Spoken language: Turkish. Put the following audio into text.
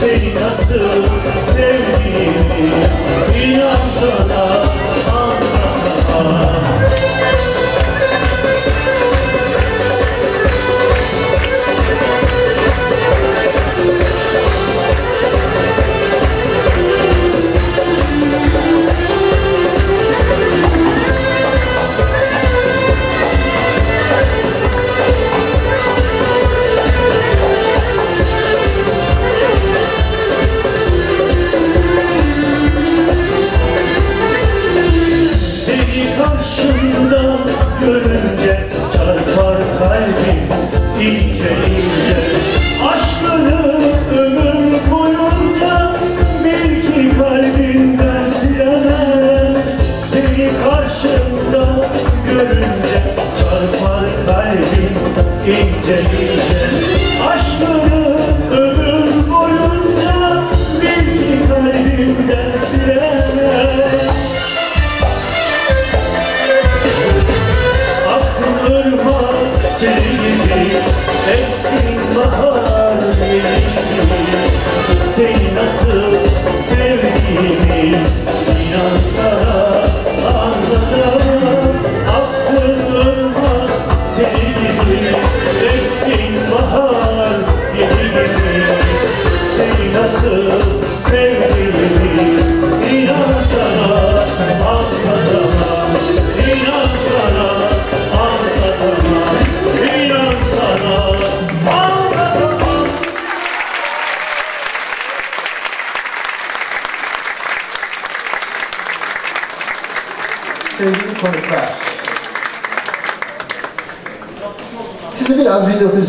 Seni nasıl sevdiğimi inan sana karşımda görünce çarpar kalbim ince ince. Aşkını ömür boyunca belki kalbimden silemem. Seni karşımda görünce çarpar kalbim ince ince. Aşkını ömür Seni nasıl sevdiğimi inan sana anlatamam Aklın ırmak seni gibi Eski bahar yeni gibi. Seni nasıl sevdiğimi Sevgili konuklar. Sizi biraz 1900